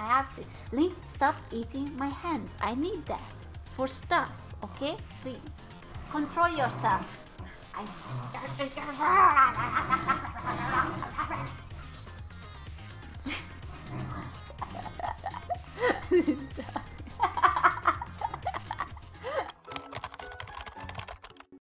I have to. Link, stop eating my hands. I need that for stuff. Okay, please control yourself. I. Stop.